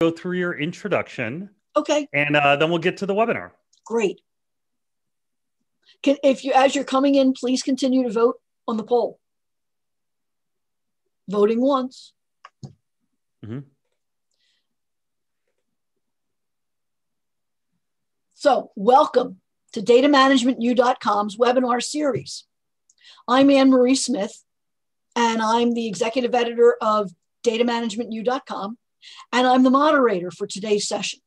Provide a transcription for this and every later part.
go through your introduction Okay, and uh, then we'll get to the webinar. great. Can, if you, as you're coming in, please continue to vote on the poll. Voting once. Mhm. So, welcome to datamanagementu.com's webinar series. I'm Anne Marie Smith, and I'm the executive editor of datamanagementu.com, and I'm the moderator for today's session.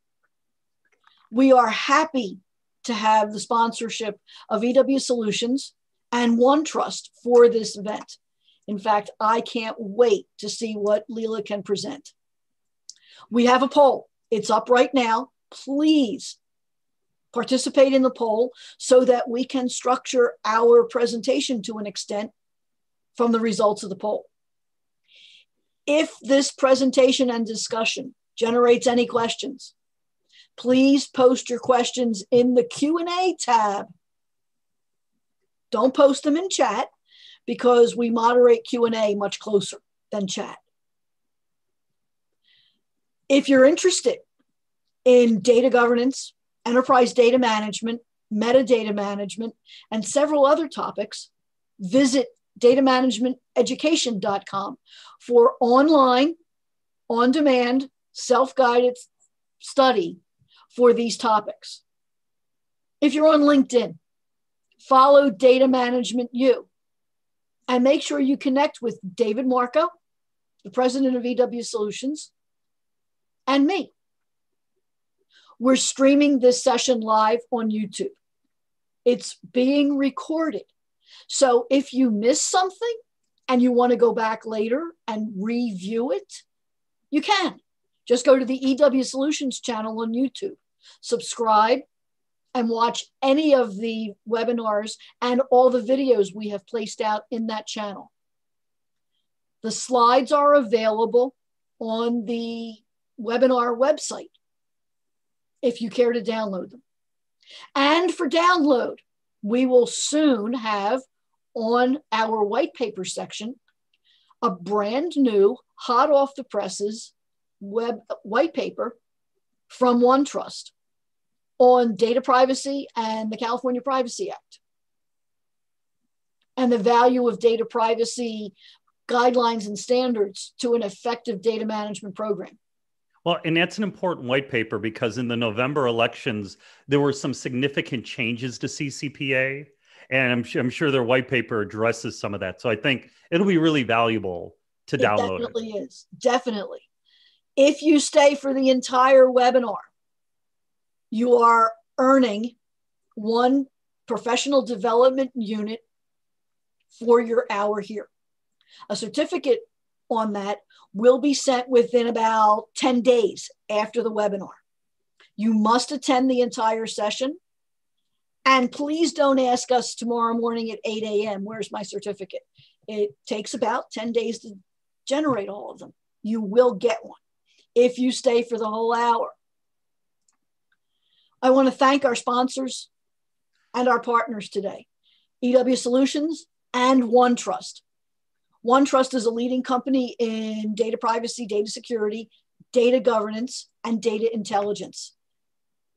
We are happy to have the sponsorship of EW Solutions and OneTrust for this event. In fact, I can't wait to see what Leela can present. We have a poll. It's up right now. Please participate in the poll so that we can structure our presentation to an extent from the results of the poll. If this presentation and discussion generates any questions, please post your questions in the Q&A tab. Don't post them in chat because we moderate Q&A much closer than chat. If you're interested in data governance, enterprise data management, metadata management, and several other topics, visit datamanagementeducation.com for online, on demand, self guided study for these topics. If you're on LinkedIn, follow Data Management U and make sure you connect with David Marco, the president of EW Solutions, and me. We're streaming this session live on YouTube. It's being recorded. So if you miss something and you want to go back later and review it, you can. Just go to the EW Solutions channel on YouTube, subscribe, and watch any of the webinars and all the videos we have placed out in that channel. The slides are available on the webinar website if you care to download them. And for download, we will soon have on our white paper section a brand new, hot off the presses web white paper from OneTrust on data privacy and the California Privacy Act and the value of data privacy guidelines and standards to an effective data management program. Well, and that's an important white paper because in the November elections, there were some significant changes to CCPA. And I'm, I'm sure their white paper addresses some of that. So I think it'll be really valuable to It download it. definitely is. Definitely. If you stay for the entire webinar, you are earning one professional development unit for your hour here. A certificate on that will be sent within about 10 days after the webinar. You must attend the entire session. And please don't ask us tomorrow morning at 8 a.m. Where's my certificate? It takes about 10 days to generate all of them. You will get one if you stay for the whole hour. I want to thank our sponsors and our partners today EW Solutions and OneTrust. OneTrust is a leading company in data privacy, data security, data governance, and data intelligence.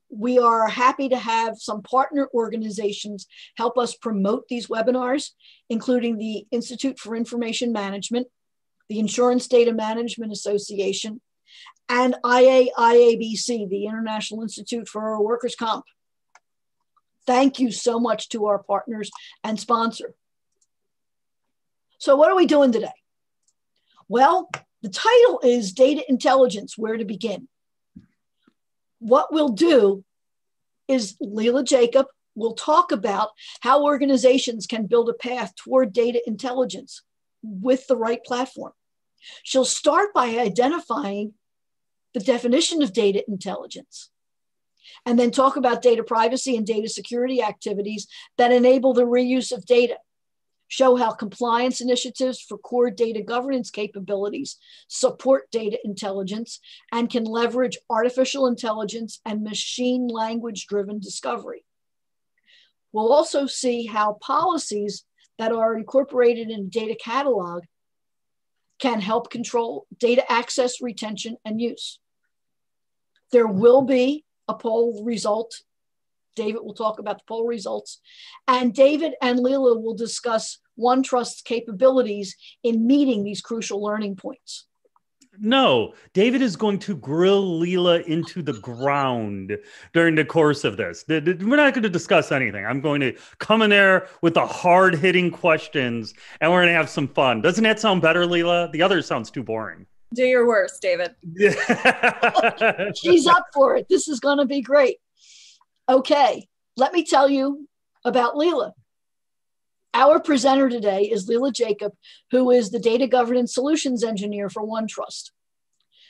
We are happy to have some partner organizations help us promote these webinars, including the Institute for Information Management, the Insurance Data Management Association, and IAIABC, the International Institute for Workers' Comp. Thank you so much to our partners and sponsor. So, what are we doing today? Well, the title is Data Intelligence Where to Begin. What we'll do is Leela Jacob will talk about how organizations can build a path toward data intelligence with the right platform. She'll start by identifying the definition of data intelligence and then talk about data privacy and data security activities that enable the reuse of data show how compliance initiatives for core data governance capabilities support data intelligence and can leverage artificial intelligence and machine language driven discovery. We'll also see how policies that are incorporated in data catalog can help control data access, retention, and use. There will be a poll result. David will talk about the poll results. And David and Leela will discuss OneTrust's capabilities in meeting these crucial learning points. No, David is going to grill Leela into the ground during the course of this. We're not going to discuss anything. I'm going to come in there with the hard hitting questions and we're going to have some fun. Doesn't that sound better, Leela? The other sounds too boring. Do your worst, David. She's up for it. This is going to be great. Okay, let me tell you about Leela. Our presenter today is Leela Jacob, who is the data governance solutions engineer for OneTrust.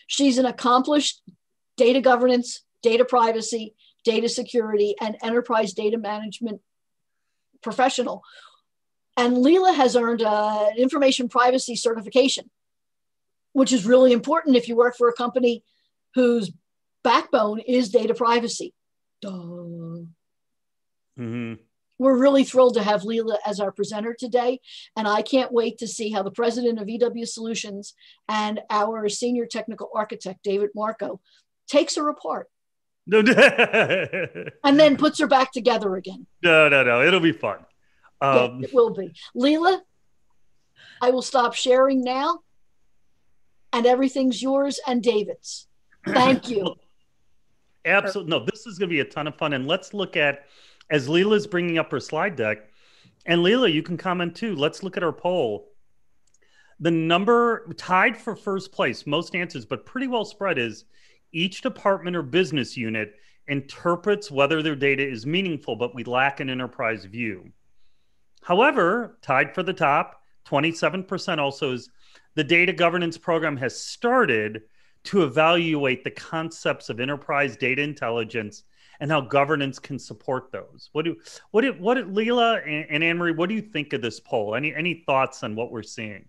She's an accomplished data governance, data privacy, data security, and enterprise data management professional. And Leela has earned an information privacy certification, which is really important if you work for a company whose backbone is data privacy. Mm-hmm we're really thrilled to have Leela as our presenter today. And I can't wait to see how the president of EW Solutions and our senior technical architect, David Marco, takes her apart. and then puts her back together again. No, no, no. It'll be fun. Um, yeah, it will be. Leela, I will stop sharing now. And everything's yours and David's. Thank you. Absolutely. No, this is going to be a ton of fun. And let's look at as Leela's bringing up her slide deck, and Leela, you can comment too. Let's look at our poll. The number tied for first place, most answers, but pretty well spread, is each department or business unit interprets whether their data is meaningful, but we lack an enterprise view. However, tied for the top, 27% also is the data governance program has started to evaluate the concepts of enterprise data intelligence and how governance can support those. What do what do, what Leela and, and Anne Marie? What do you think of this poll? Any any thoughts on what we're seeing?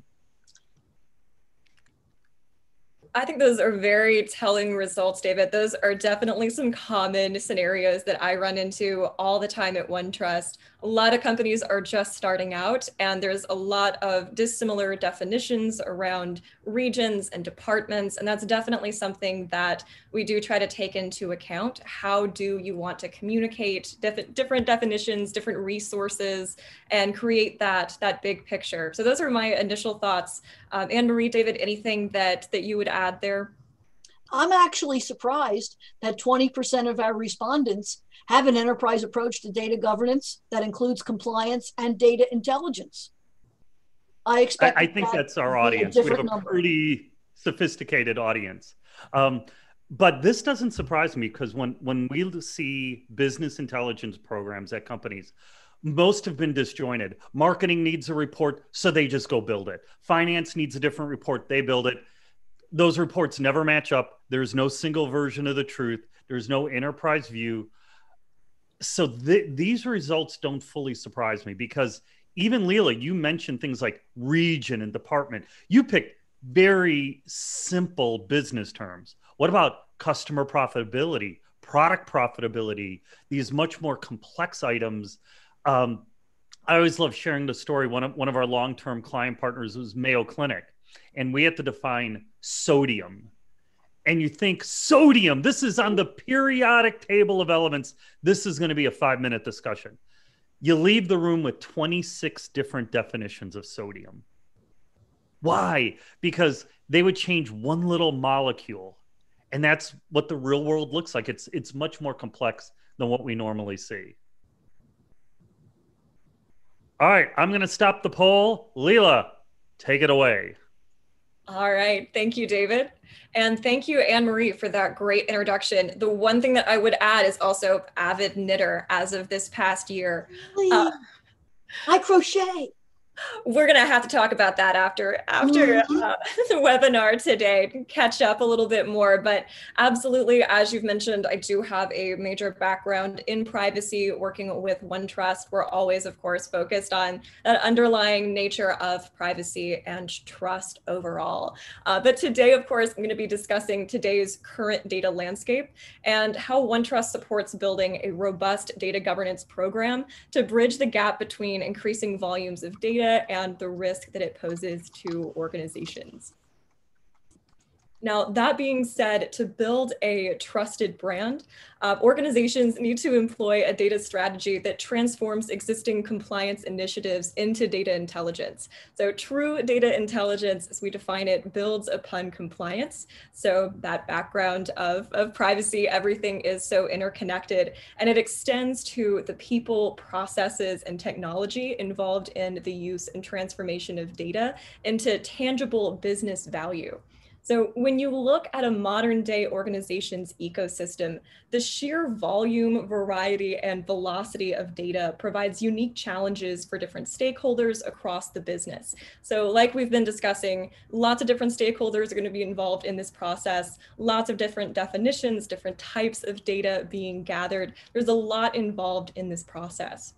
I think those are very telling results, David. Those are definitely some common scenarios that I run into all the time at OneTrust. A lot of companies are just starting out and there's a lot of dissimilar definitions around regions and departments and that's definitely something that we do try to take into account. How do you want to communicate diff- different definitions different resources and create that that big picture? So those are my initial thoughts. Um, anne marie david anything that that you would add there i'm actually surprised that 20% of our respondents have an enterprise approach to data governance that includes compliance and data intelligence. I expect. I, I think that that's our audience. We have a number. pretty sophisticated audience. Um, but this doesn't surprise me because when when we see business intelligence programs at companies, most have been disjointed. Marketing needs a report, so they just go build it. Finance needs a different report, they build it. Those reports never match up. There's no single version of the truth. There's no enterprise view so th- these results don't fully surprise me because even Leela, you mentioned things like region and department. You picked very simple business terms. What about customer profitability, product profitability, these much more complex items? Um, I always love sharing the story. One of one of our long-term client partners was Mayo Clinic, and we had to define sodium and you think sodium, this is on the periodic table of elements. This is going to be a five minute discussion. You leave the room with 26 different definitions of sodium. Why? Because they would change one little molecule. And that's what the real world looks like. It's it's much more complex than what we normally see. All right, I'm going to stop the poll. Leela, take it away. All right. Thank you, David. And thank you, Anne Marie, for that great introduction. The one thing that I would add is also avid knitter as of this past year. Really? Uh, I crochet we're gonna have to talk about that after after mm-hmm. uh, the webinar today catch up a little bit more but absolutely as you've mentioned i do have a major background in privacy working with OneTrust we're always of course focused on that underlying nature of privacy and trust overall uh, but today of course i'm going to be discussing today's current data landscape and how OneTrust supports building a robust data governance program to bridge the gap between increasing volumes of data and the risk that it poses to organizations. Now, that being said, to build a trusted brand, uh, organizations need to employ a data strategy that transforms existing compliance initiatives into data intelligence. So, true data intelligence, as we define it, builds upon compliance. So, that background of, of privacy, everything is so interconnected, and it extends to the people, processes, and technology involved in the use and transformation of data into tangible business value. So when you look at a modern day organization's ecosystem, the sheer volume, variety, and velocity of data provides unique challenges for different stakeholders across the business. So like we've been discussing, lots of different stakeholders are going to be involved in this process, lots of different definitions, different types of data being gathered. There's a lot involved in this process.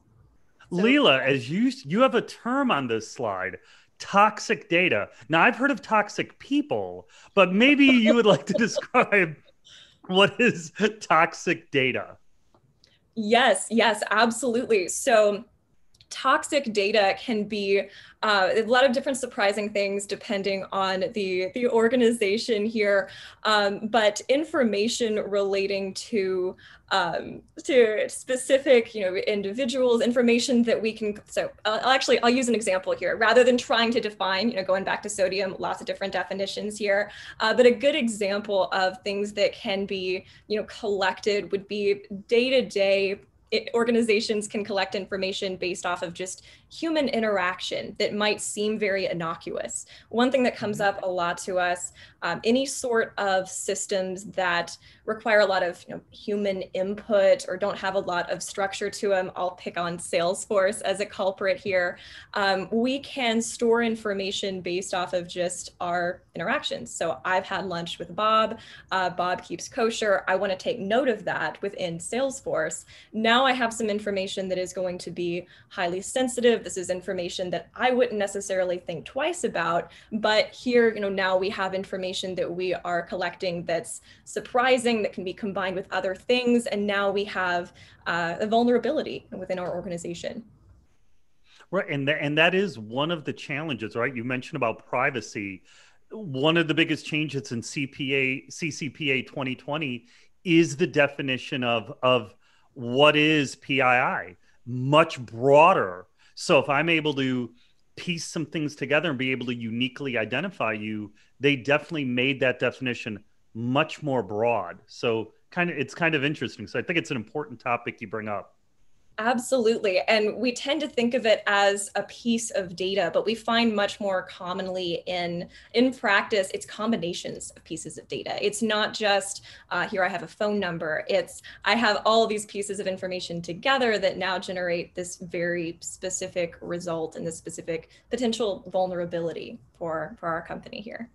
So, Leela, as you you have a term on this slide, toxic data. Now, I've heard of toxic people, but maybe you would like to describe what is toxic data. Yes, yes, absolutely. So, toxic data can be uh, a lot of different surprising things depending on the, the organization here. Um, but information relating to um, to specific, you know, individuals, information that we can. So uh, actually, I'll use an example here rather than trying to define. You know, going back to sodium, lots of different definitions here. Uh, but a good example of things that can be, you know, collected would be day to day organizations can collect information based off of just human interaction that might seem very innocuous. One thing that comes mm-hmm. up a lot to us, um, any sort of systems that require a lot of you know, human input or don't have a lot of structure to them, I'll pick on Salesforce as a culprit here. Um, we can store information based off of just our interactions. So I've had lunch with Bob. Uh, Bob keeps kosher. I want to take note of that within Salesforce. Now I have some information that is going to be highly sensitive. This is information that I wouldn't necessarily think twice about. But here, you know, now we have information that we are collecting that's surprising that can be combined with other things. And now we have uh, a vulnerability within our organization. Right. And, th- and that is one of the challenges, right? You mentioned about privacy. One of the biggest changes in CPA, CCPA 2020 is the definition of, of what is PII, much broader. So if I'm able to piece some things together and be able to uniquely identify you, they definitely made that definition much more broad. So kind of it's kind of interesting. So I think it's an important topic you bring up. Absolutely. And we tend to think of it as a piece of data, but we find much more commonly in in practice, it's combinations of pieces of data. It's not just uh, here I have a phone number. It's I have all these pieces of information together that now generate this very specific result and this specific potential vulnerability for for our company here.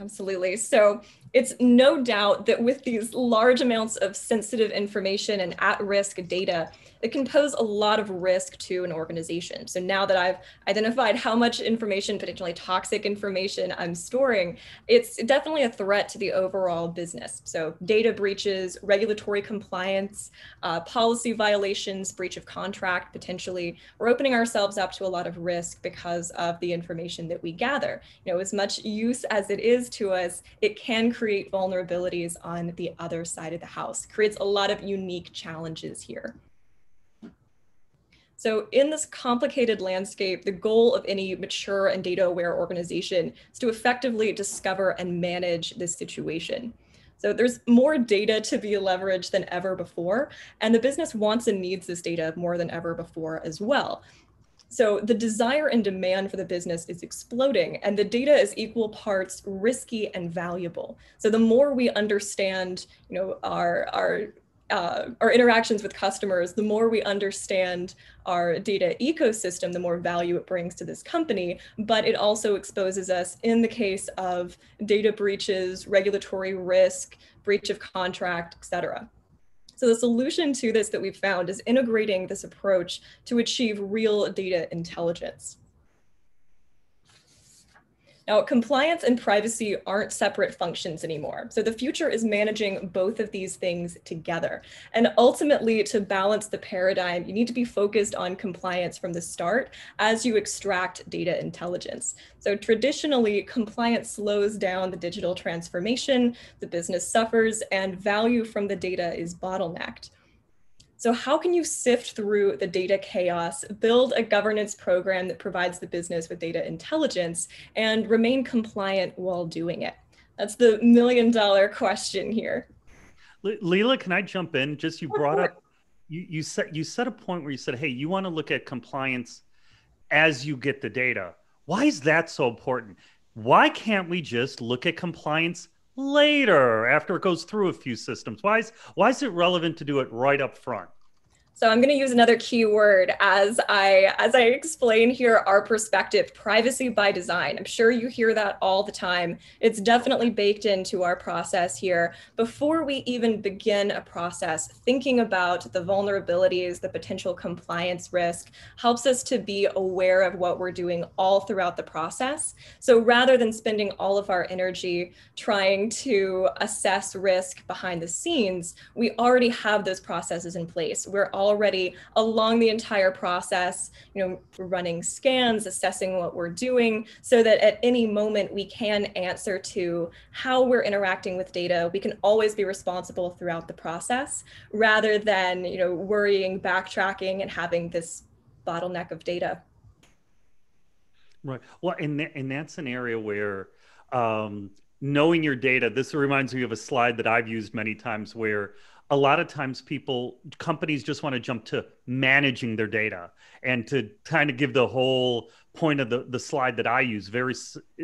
Absolutely. So it's no doubt that with these large amounts of sensitive information and at risk data, it can pose a lot of risk to an organization. So now that I've identified how much information, potentially toxic information I'm storing, it's definitely a threat to the overall business. So data breaches, regulatory compliance, uh, policy violations, breach of contract, potentially, we're opening ourselves up to a lot of risk because of the information that we gather. You know, as much use as it is to us, it can create vulnerabilities on the other side of the house, creates a lot of unique challenges here. So in this complicated landscape, the goal of any mature and data aware organization is to effectively discover and manage this situation. So there's more data to be leveraged than ever before, and the business wants and needs this data more than ever before as well. So the desire and demand for the business is exploding, and the data is equal parts risky and valuable. So the more we understand, you know, our our uh, our interactions with customers, the more we understand our data ecosystem, the more value it brings to this company. But it also exposes us in the case of data breaches, regulatory risk, breach of contract, et cetera. So the solution to this that we've found is integrating this approach to achieve real data intelligence. Now, compliance and privacy aren't separate functions anymore. So the future is managing both of these things together. And ultimately, to balance the paradigm, you need to be focused on compliance from the start as you extract data intelligence. So traditionally, compliance slows down the digital transformation, the business suffers, and value from the data is bottlenecked. So how can you sift through the data chaos, build a governance program that provides the business with data intelligence and remain compliant while doing it? That's the million dollar question here. Leela, can I jump in? Just you brought up you you said you set a point where you said, "Hey, you want to look at compliance as you get the data." Why is that so important? Why can't we just look at compliance later after it goes through a few systems? Why is why is it relevant to do it right up front? So I'm going to use another keyword as I as I explain here our perspective, privacy by design. I'm sure you hear that all the time. It's definitely baked into our process here. Before we even begin a process, thinking about the vulnerabilities, the potential compliance risk helps us to be aware of what we're doing all throughout the process. So rather than spending all of our energy trying to assess risk behind the scenes, we already have those processes in place. We're already along the entire process, you know, running scans, assessing what we're doing so that at any moment we can answer to how we're interacting with data. We can always be responsible throughout the process rather than, you know, worrying, backtracking and having this bottleneck of data. Right. Well, and, and that's an area where um, knowing your data, this reminds me of a slide that I've used many times where a lot of times people companies just want to jump to managing their data and to kind of give the whole point of the, the slide that i use very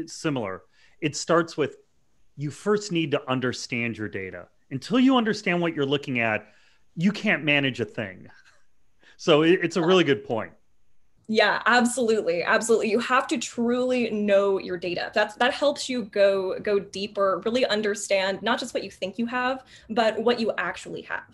similar. It starts with you first need to understand your data. Until you understand what you're looking at you can't manage a thing. So it, it's a really good point yeah, absolutely. Absolutely. You have to truly know your data. That's that helps you go go deeper, really understand not just what you think you have, but what you actually have.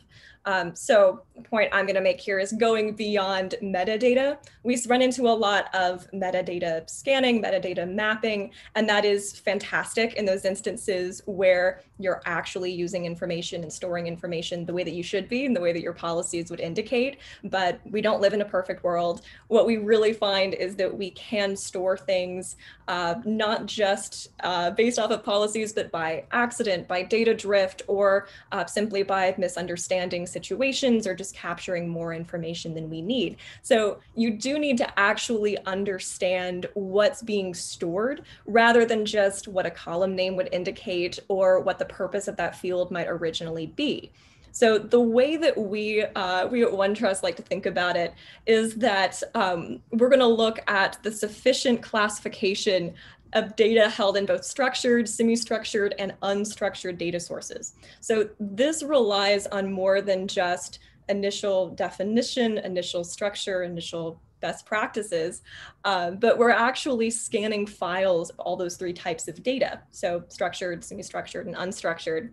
Um, so the point I'm going to make here is going beyond metadata. We run into a lot of metadata scanning, metadata mapping, and that is fantastic in those instances where you're actually using information and storing information the way that you should be and the way that your policies would indicate. But we don't live in a perfect world. What we really find is that we can store things uh, not just uh, based off of policies, but by accident, by data drift, or uh, simply by misunderstanding situations or just capturing more information than we need. So you do need to actually understand what's being stored rather than just what a column name would indicate or what the purpose of that field might originally be. So the way that we uh, we at OneTrust like to think about it is that um, we're going to look at the sufficient classification of data held in both structured, semi-structured, and unstructured data sources. So this relies on more than just initial definition, initial structure, initial best practices, uh, but we're actually scanning files of all those three types of data. So structured, semi-structured, and unstructured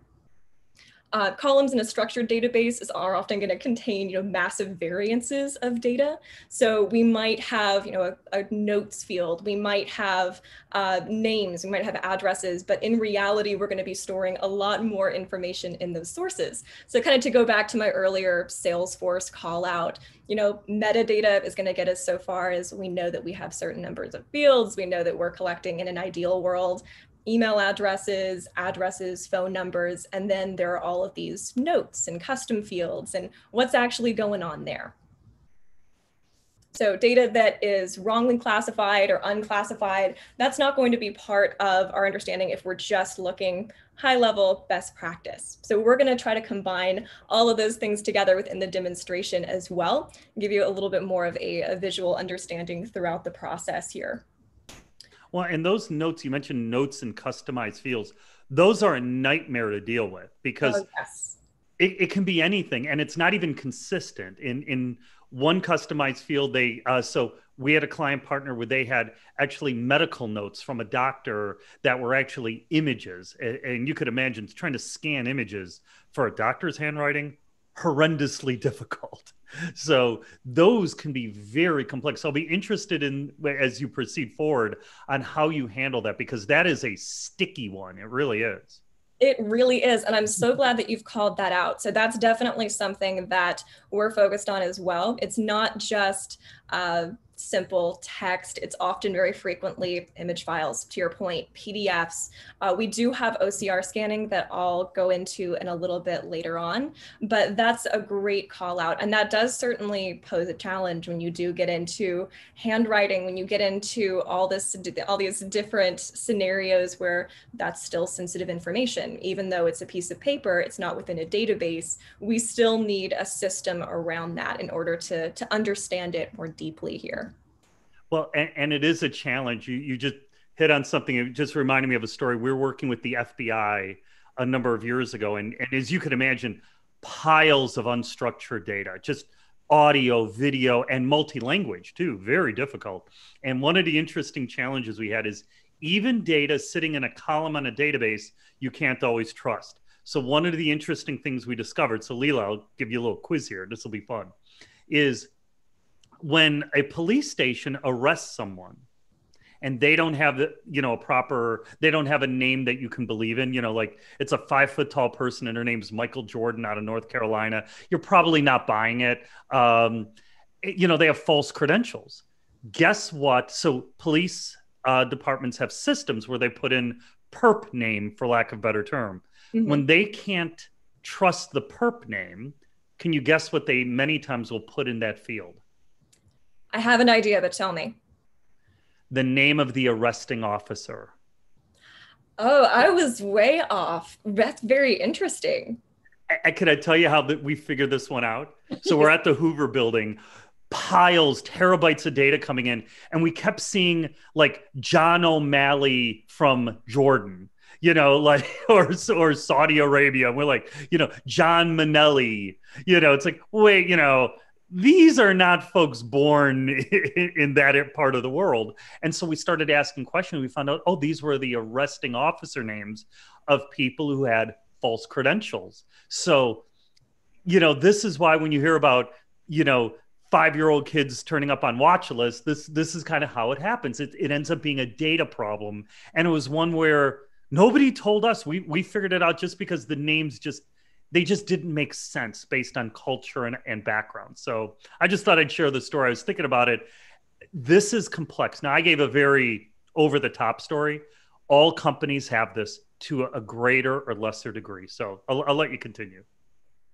uh, columns in a structured database are often going to contain you know massive variances of data. So we might have you know a, a notes field we might have uh, names we might have addresses but in reality we're going to be storing a lot more information in those sources. So kind of to go back to my earlier salesforce call out you know metadata is going to get us so far as we know that we have certain numbers of fields we know that we're collecting in an ideal world email addresses, addresses, phone numbers, and then there are all of these notes and custom fields and what's actually going on there. So data that is wrongly classified or unclassified, that's not going to be part of our understanding if we're just looking high level best practice. So we're gonna try to combine all of those things together within the demonstration as well, give you a little bit more of a, a visual understanding throughout the process here. Well, and those notes you mentioned notes and customized fields, those are a nightmare to deal with because oh, yes. it, it, can be anything and it's not even consistent. In in one customized field, they uh, so we had a client partner where they had actually medical notes from a doctor that were actually images, and, and you could imagine trying to scan images for a doctor's handwriting. horrendously difficult. So those can be very complex. I'll be interested in as you proceed forward on how you handle that because that is a sticky one. It really is. It really is. And I'm so glad that you've called that out. So that's definitely something that we're focused on as well. It's not just uh, simple text. It's often very frequently image files, to your point, PDFs. Uh, we do have OCR scanning that I'll go into in a little bit later on, but that's a great call out. And that does certainly pose a challenge when you do get into handwriting, when you get into all this, all these different scenarios where that's still sensitive information. Even though it's a piece of paper, it's not within a database, we still need a system around that in order to, to understand it more deeply here. Well, and, and it is a challenge. You you just hit on something. It just reminded me of a story. We are working with the FBI a number of years ago, and, and as you can imagine, piles of unstructured data, just audio, video, and multi-language too. Very difficult. And one of the interesting challenges we had is even data sitting in a column on a database, you can't always trust. So one of the interesting things we discovered, so Leela, I'll give you a little quiz here. This will be fun. Is when a police station arrests someone and they don't have the you know a proper they don't have a name that you can believe in you know like it's a five foot tall person and her name's michael jordan out of north carolina you're probably not buying it. Um, you know they have false credentials. Guess what? So police uh, departments have systems where they put in perp name for lack of better term. Mm-hmm. when they can't trust the perp name can you guess what they many times will put in that field I have an idea, but tell me. The name of the arresting officer. Oh, I was way off. That's very interesting. I, could I tell you how that we figured this one out? So we're at the Hoover building, piles, terabytes of data coming in, and we kept seeing like John O'Malley from Jordan, you know, like or or Saudi Arabia. And we're like, you know, John Manelli. You know, it's like, wait, you know, these are not folks born in that part of the world. And so we started asking questions. We found out, oh, these were the arresting officer names of people who had false credentials. So, you know, this is why when you hear about, you know, five-year-old kids turning up on watch lists, this this is kind of how it happens. It, it ends up being a data problem, and it was one where nobody told us. We we figured it out just because the names just they just didn't make sense based on culture and, and background. So I just thought I'd share the story. I was thinking about it. This is complex. Now, I gave a very over the top story. All companies have this to a greater or lesser degree. So I'll, I'll let you continue.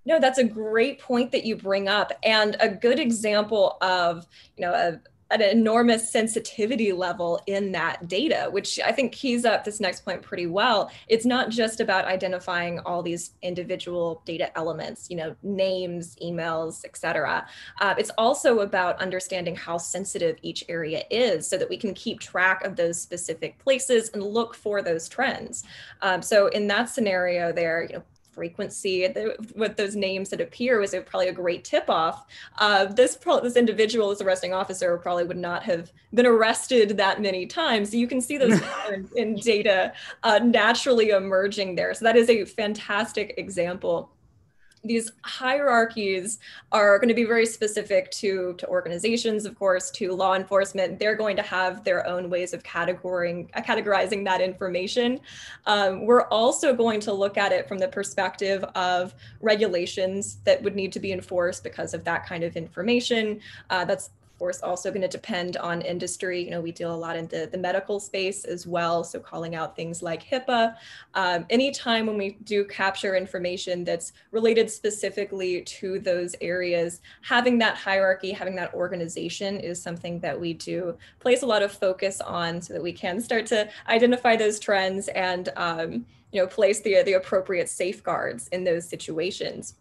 No, that's a great point that you bring up, and a good example of you know a, an enormous sensitivity level in that data, which I think keys up this next point pretty well. It's not just about identifying all these individual data elements, you know, names, emails, etc. Uh, it's also about understanding how sensitive each area is so that we can keep track of those specific places and look for those trends. Um, so in that scenario there, you know, frequency the, with those names that appear was a, probably a great tip off. Uh, this pro- this individual, this arresting officer, probably would not have been arrested that many times. So you can see those patterns in data uh, naturally emerging there. So that is a fantastic example these hierarchies are going to be very specific to, to organizations, of course, to law enforcement. They're going to have their own ways of categorizing, categorizing that information. Um, we're also going to look at it from the perspective of regulations that would need to be enforced because of that kind of information. Uh, that's course, also going to depend on industry. You know, we deal a lot in the, the medical space as well. So calling out things like HIPAA. Um, anytime when we do capture information that's related specifically to those areas, having that hierarchy, having that organization is something that we do place a lot of focus on so that we can start to identify those trends and um, you know, place the, the appropriate safeguards in those situations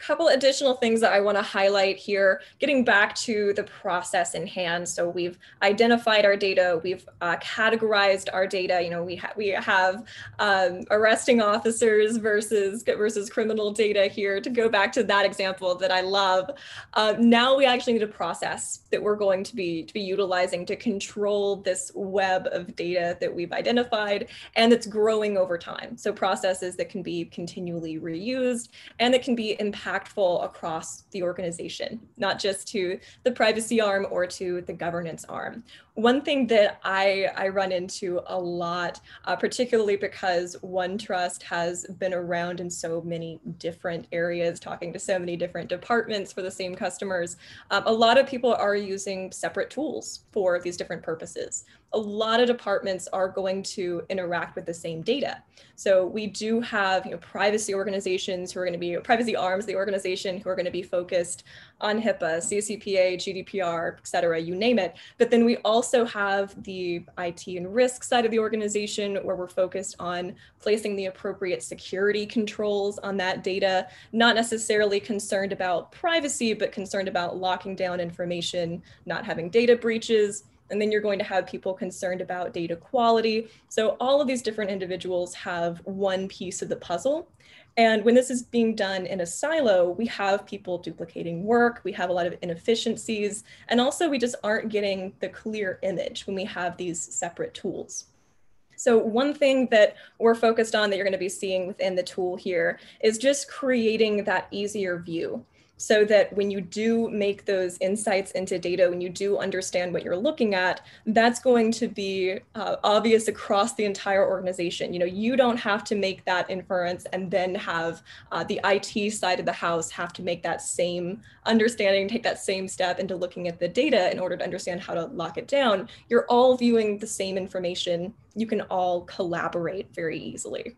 couple additional things that I want to highlight here, getting back to the process in hand. So we've identified our data, we've uh, categorized our data. You know, we, ha we have um, arresting officers versus, versus criminal data here to go back to that example that I love. Uh, now we actually need a process that we're going to be, to be utilizing to control this web of data that we've identified and that's growing over time. So processes that can be continually reused and that can be impacted impactful across the organization, not just to the privacy arm or to the governance arm. One thing that I, I run into a lot, uh, particularly because OneTrust has been around in so many different areas, talking to so many different departments for the same customers, um, a lot of people are using separate tools for these different purposes a lot of departments are going to interact with the same data. So we do have you know, privacy organizations who are going to be privacy arms the organization who are going to be focused on HIPAA, CCPA, GDPR, et cetera, you name it. But then we also have the IT and risk side of the organization where we're focused on placing the appropriate security controls on that data, not necessarily concerned about privacy, but concerned about locking down information, not having data breaches, and then you're going to have people concerned about data quality. So all of these different individuals have one piece of the puzzle. And when this is being done in a silo, we have people duplicating work, we have a lot of inefficiencies, and also we just aren't getting the clear image when we have these separate tools. So one thing that we're focused on that you're going to be seeing within the tool here is just creating that easier view so that when you do make those insights into data, when you do understand what you're looking at, that's going to be uh, obvious across the entire organization. You know, you don't have to make that inference and then have uh, the IT side of the house have to make that same understanding, take that same step into looking at the data in order to understand how to lock it down. You're all viewing the same information. You can all collaborate very easily.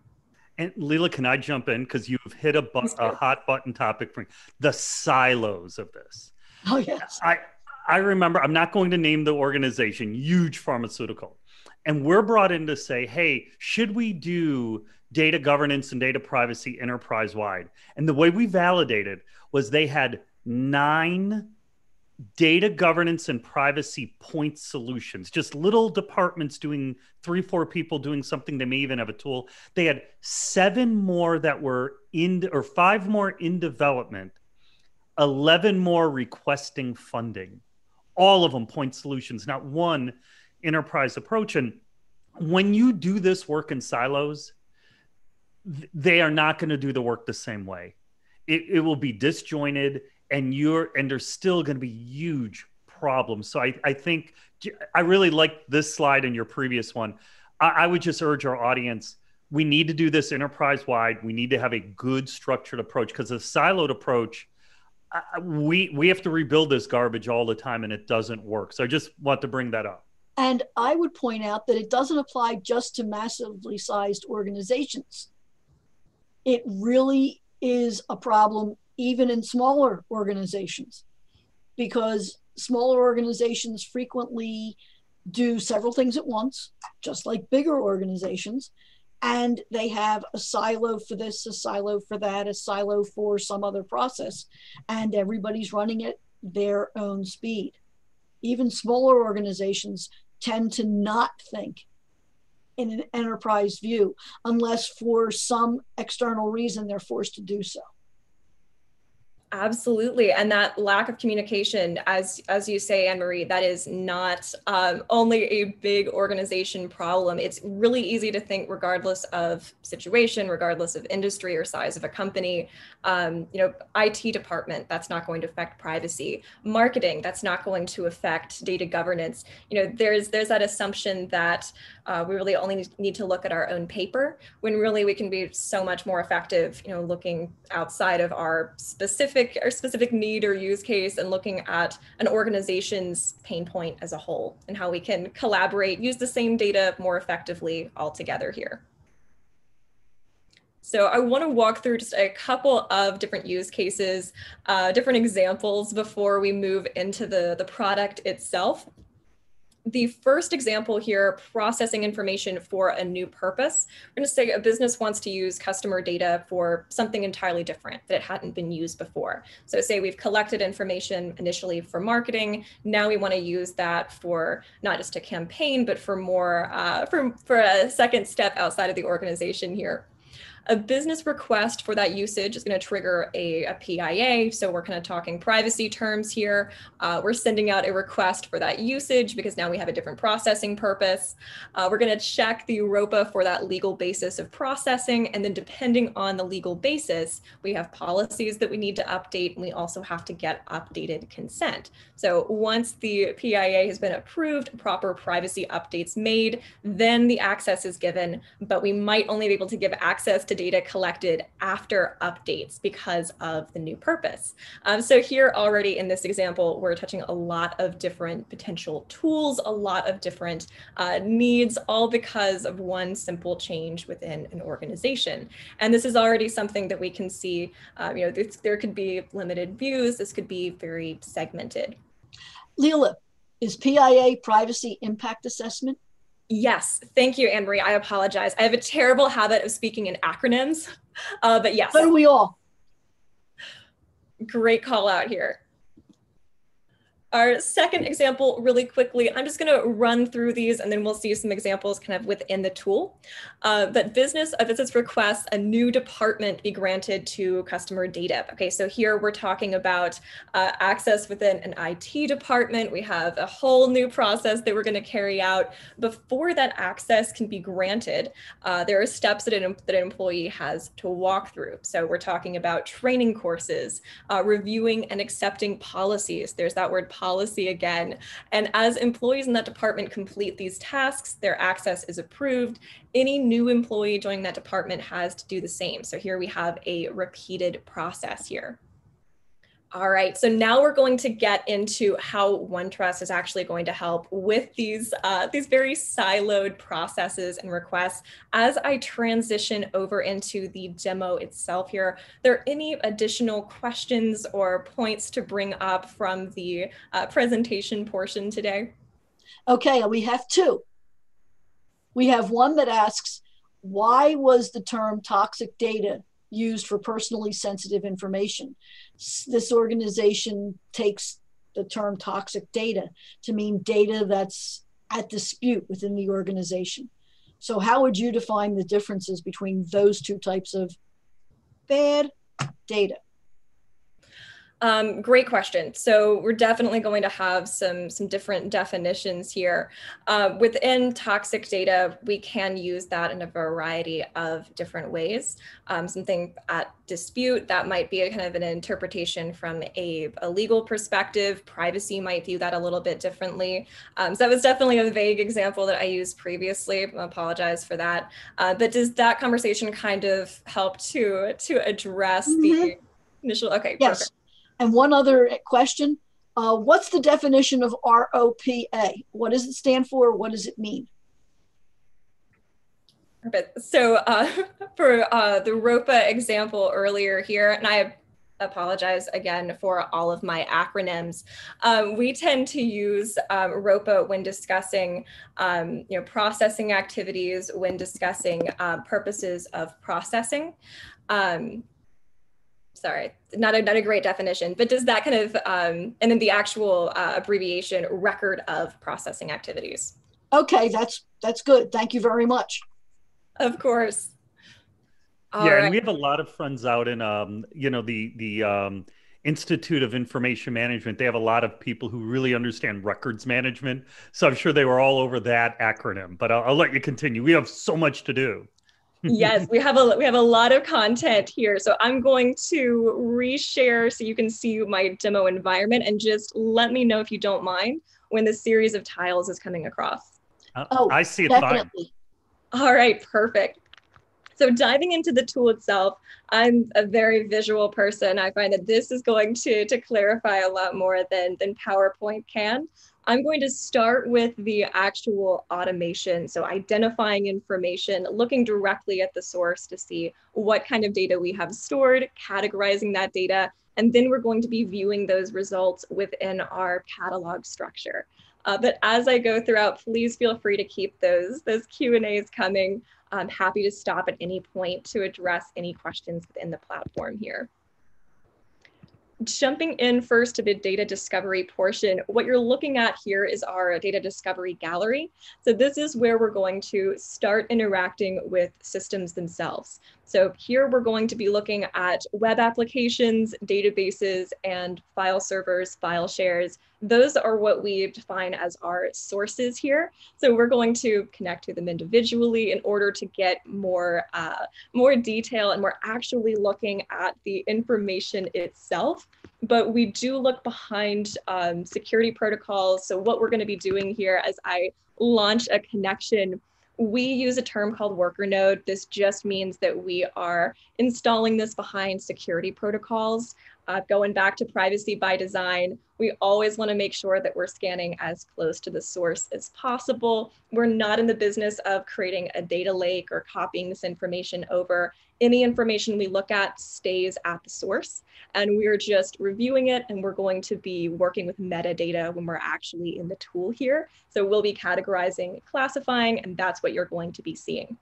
And Leela, can I jump in because you've hit a, bu- a hot button topic for me. the silos of this. Oh yes. I I remember. I'm not going to name the organization. Huge pharmaceutical, and we're brought in to say, hey, should we do data governance and data privacy enterprise wide? And the way we validated was they had nine data governance and privacy point solutions, just little departments doing three, four people doing something. They may even have a tool. They had seven more that were in, or five more in development, 11 more requesting funding, all of them point solutions, not one enterprise approach. And when you do this work in silos, they are not going to do the work the same way. It, it will be disjointed and you're and there's still going to be huge problems. So I, I think I really like this slide and your previous one. I, I would just urge our audience we need to do this enterprise wide. We need to have a good structured approach because the siloed approach, we we have to rebuild this garbage all the time and it doesn't work. So I just want to bring that up. And I would point out that it doesn't apply just to massively sized organizations. It really is a problem even in smaller organizations, because smaller organizations frequently do several things at once, just like bigger organizations. And they have a silo for this, a silo for that, a silo for some other process, and everybody's running at their own speed. Even smaller organizations tend to not think in an enterprise view unless for some external reason they're forced to do so. Absolutely, and that lack of communication, as as you say, Anne Marie, that is not um, only a big organization problem. It's really easy to think, regardless of situation, regardless of industry or size of a company, um, you know, IT department that's not going to affect privacy, marketing that's not going to affect data governance. You know, there's there's that assumption that uh, we really only need to look at our own paper when really we can be so much more effective. You know, looking outside of our specific or specific need or use case and looking at an organization's pain point as a whole and how we can collaborate, use the same data more effectively all together here. So I want to walk through just a couple of different use cases, uh, different examples before we move into the, the product itself. The first example here, processing information for a new purpose. We're going to say a business wants to use customer data for something entirely different that it hadn't been used before. So say we've collected information initially for marketing. Now we want to use that for not just a campaign, but for more, uh, for, for a second step outside of the organization here. A business request for that usage is going to trigger a, a, PIA. So we're kind of talking privacy terms here. Uh, we're sending out a request for that usage because now we have a different processing purpose. Uh, we're going to check the ROPA for that legal basis of processing. And then depending on the legal basis, we have policies that we need to update. And we also have to get updated consent. So once the PIA has been approved, proper privacy updates made, then the access is given, but we might only be able to give access to to data collected after updates because of the new purpose. Um, so here already in this example, we're touching a lot of different potential tools, a lot of different uh, needs, all because of one simple change within an organization. And this is already something that we can see, um, you know, this, there could be limited views, this could be very segmented. Leela, is PIA privacy impact assessment Yes, thank you, Anne Marie. I apologize. I have a terrible habit of speaking in acronyms, uh, but yes. So do we all. Great call out here. Our second example, really quickly, I'm just going to run through these and then we'll see some examples kind of within the tool. Uh, but business, a business requests a new department be granted to customer data. Okay, so here we're talking about uh, access within an IT department. We have a whole new process that we're going to carry out. Before that access can be granted, uh, there are steps that an, that an employee has to walk through. So we're talking about training courses, uh, reviewing and accepting policies. There's that word again. And as employees in that department complete these tasks, their access is approved. Any new employee joining that department has to do the same. So here we have a repeated process here. All right, so now we're going to get into how OneTrust is actually going to help with these, uh, these very siloed processes and requests. As I transition over into the demo itself here, are there any additional questions or points to bring up from the uh, presentation portion today? Okay, we have two. We have one that asks, why was the term toxic data used for personally sensitive information. This organization takes the term toxic data to mean data that's at dispute within the organization. So, how would you define the differences between those two types of bad data? Um, great question. So we're definitely going to have some some different definitions here. Uh, within toxic data, we can use that in a variety of different ways. Um, something at dispute that might be a kind of an interpretation from a, a legal perspective. Privacy might view that a little bit differently. Um, so that was definitely a vague example that I used previously. I apologize for that. Uh, but does that conversation kind of help to to address mm -hmm. the mm-hmm. initial? Okay. Yes. Perfect. And one other question uh, what's the definition of ROPA? What does it stand for? What does it mean? Perfect. So uh, for uh, the ROPA example earlier here, and I apologize again for all of my acronyms. Um, we tend to use um, ROPA when discussing um, you know, processing activities, when discussing uh, purposes of processing. Um, sorry, not a, not a great definition, but does that kind of, um, and then the actual uh, abbreviation record of processing activities. Okay, that's that's good. Thank you very much. Of course. All yeah, right. and we have a lot of friends out in, um, you know, the the um, Institute of Information Management. They have a lot of people who really understand records management. So I'm sure they were all over that acronym. But I'll, I'll let you continue. We have so much to do yes, we have a we have a lot of content here. So I'm going to reshare so you can see my demo environment and just let me know if you don't mind when the series of tiles is coming across. Uh, oh, I see it definitely. fine. All right, perfect. So diving into the tool itself, I'm a very visual person. I find that this is going to, to clarify a lot more than, than PowerPoint can. I'm going to start with the actual automation. So identifying information, looking directly at the source to see what kind of data we have stored, categorizing that data, and then we're going to be viewing those results within our catalog structure. Uh, but as I go throughout, please feel free to keep those, those Q&As coming. I'm happy to stop at any point to address any questions within the platform here jumping in first to the data discovery portion, what you're looking at here is our data discovery gallery. So this is where we're going to start interacting with systems themselves. So here we're going to be looking at web applications, databases, and file servers, file shares. Those are what we define as our sources here. So we're going to connect to them individually in order to get more, uh, more detail and we're actually looking at the information itself but we do look behind um, security protocols. So what we're going to be doing here as I launch a connection we use a term called worker node. This just means that we are installing this behind security protocols. Uh, going back to privacy by design, we always want to make sure that we're scanning as close to the source as possible. We're not in the business of creating a data lake or copying this information over. Any information we look at stays at the source, and we're just reviewing it, and we're going to be working with metadata when we're actually in the tool here. So we'll be categorizing, classifying, and that's what you're going to be seeing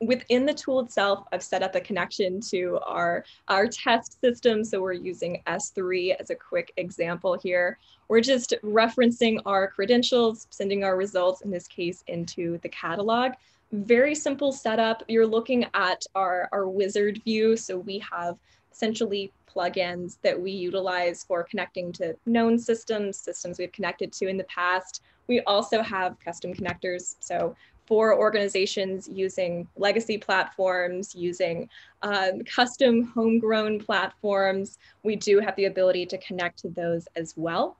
within the tool itself, I've set up a connection to our, our test system. So we're using S3 as a quick example here. We're just referencing our credentials, sending our results, in this case, into the catalog. Very simple setup. You're looking at our, our wizard view. So we have essentially plugins that we utilize for connecting to known systems, systems we've connected to in the past. We also have custom connectors. So for organizations using legacy platforms, using um, custom homegrown platforms, we do have the ability to connect to those as well.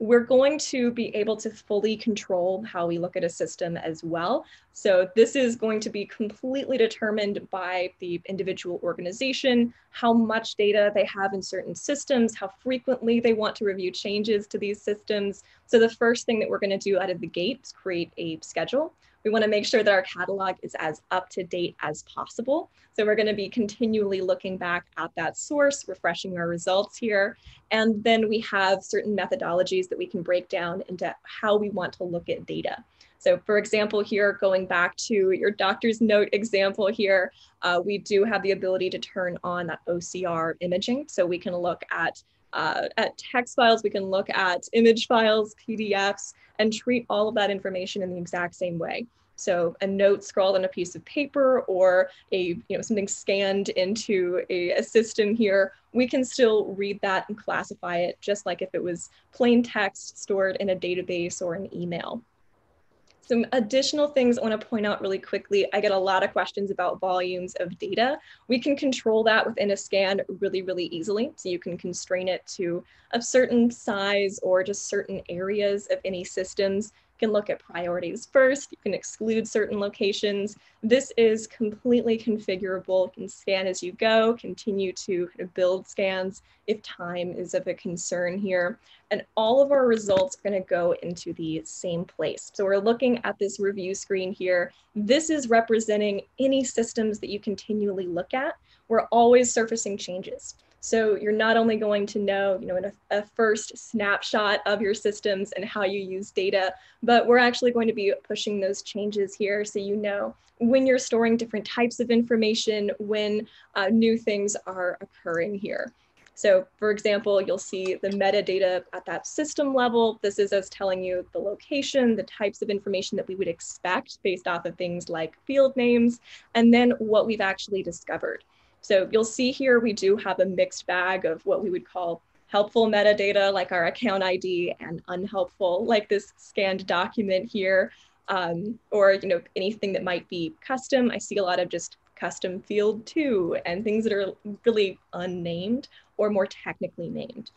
We're going to be able to fully control how we look at a system as well. So this is going to be completely determined by the individual organization, how much data they have in certain systems, how frequently they want to review changes to these systems. So the first thing that we're gonna do out of the gate is create a schedule. We want to make sure that our catalog is as up to date as possible. So we're going to be continually looking back at that source, refreshing our results here. And then we have certain methodologies that we can break down into how we want to look at data. So for example, here, going back to your doctor's note example here, uh, we do have the ability to turn on that OCR imaging. So we can look at uh, at text files, we can look at image files, PDFs, and treat all of that information in the exact same way. So a note scrawled on a piece of paper or a you know something scanned into a, a, system here, we can still read that and classify it just like if it was plain text stored in a database or an email. Some additional things I want to point out really quickly. I get a lot of questions about volumes of data. We can control that within a scan really, really easily. So you can constrain it to a certain size or just certain areas of any systems can look at priorities first. You can exclude certain locations. This is completely configurable. You can scan as you go, continue to kind of build scans if time is of a concern here. And all of our results are going to go into the same place. So we're looking at this review screen here. This is representing any systems that you continually look at. We're always surfacing changes. So you're not only going to know, you know, a, a, first snapshot of your systems and how you use data, but we're actually going to be pushing those changes here so you know when you're storing different types of information, when uh, new things are occurring here. So for example, you'll see the metadata at that system level. This is us telling you the location, the types of information that we would expect based off of things like field names, and then what we've actually discovered. So you'll see here, we do have a mixed bag of what we would call helpful metadata, like our account ID, and unhelpful, like this scanned document here, um, or you know anything that might be custom. I see a lot of just custom field two and things that are really unnamed or more technically named.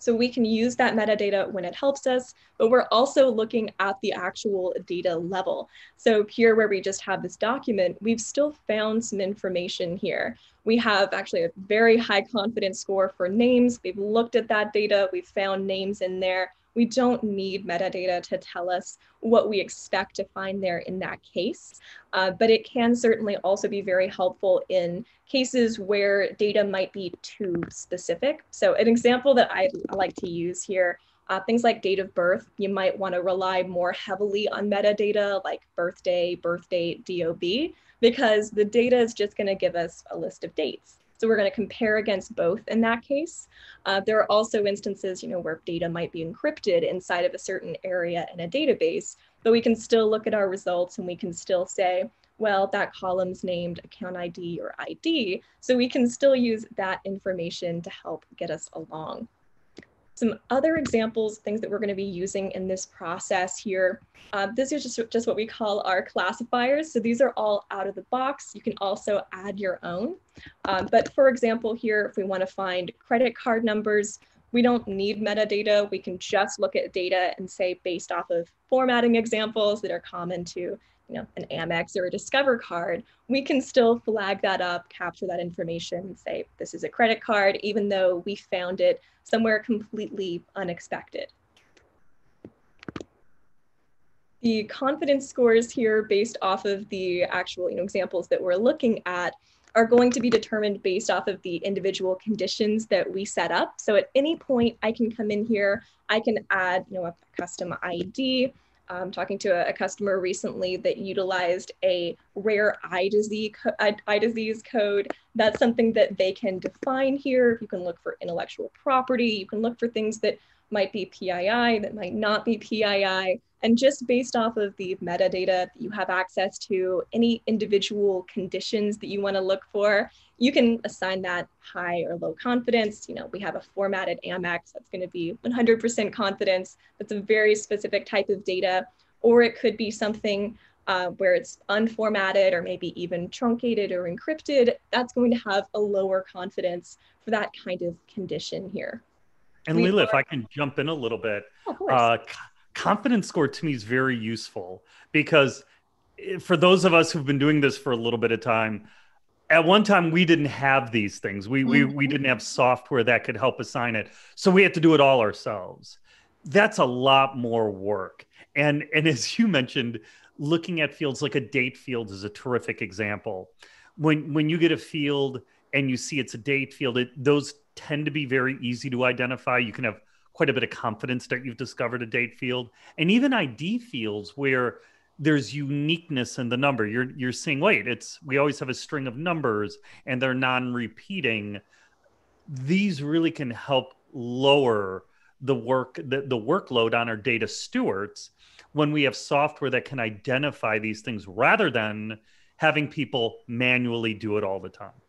So we can use that metadata when it helps us, but we're also looking at the actual data level. So here where we just have this document, we've still found some information here. We have actually a very high confidence score for names. We've looked at that data, we've found names in there. We don't need metadata to tell us what we expect to find there in that case, uh, but it can certainly also be very helpful in cases where data might be too specific. So an example that I like to use here Uh, things like date of birth, you might want to rely more heavily on metadata like birthday, birth date, DOB, because the data is just going to give us a list of dates. So we're going to compare against both in that case. Uh, there are also instances, you know, where data might be encrypted inside of a certain area in a database, but we can still look at our results and we can still say, well, that column's named account ID or ID. So we can still use that information to help get us along. Some other examples, things that we're going to be using in this process here. Uh, this is just, just what we call our classifiers. So these are all out of the box. You can also add your own. Um, but for example, here, if we want to find credit card numbers, we don't need metadata. We can just look at data and say based off of formatting examples that are common to you know, an Amex or a Discover card, we can still flag that up, capture that information, and say this is a credit card, even though we found it somewhere completely unexpected. The confidence scores here based off of the actual you know, examples that we're looking at are going to be determined based off of the individual conditions that we set up. So at any point I can come in here, I can add you know, a custom ID, um, talking to a, a, customer recently that utilized a rare eye disease, eye disease code. That's something that they can define here. You can look for intellectual property. You can look for things that might be PII, that might not be PII. And just based off of the metadata that you have access to, any individual conditions that you want to look for, you can assign that high or low confidence. You know, we have a formatted Amex that's going to be 100% confidence. That's a very specific type of data. Or it could be something uh, where it's unformatted or maybe even truncated or encrypted. That's going to have a lower confidence for that kind of condition here. And we Leela, are... if I can jump in a little bit, uh, confidence score to me is very useful because eh, for those of us who've been doing this for a little bit of time, at one time we didn't have these things. We we we didn't have software that could help assign it, so we had to do it all ourselves. That's a lot more work. And and as you mentioned, looking at fields like a date field is a terrific example. When when you get a field and you see it's a date field, it, those tend to be very easy to identify. You can have quite a bit of confidence that you've discovered a date field, and even ID fields where there's uniqueness in the number. You're you're saying, wait, it's we always have a string of numbers and they're non-repeating. These really can help lower the work the, the workload on our data stewards when we have software that can identify these things rather than having people manually do it all the time.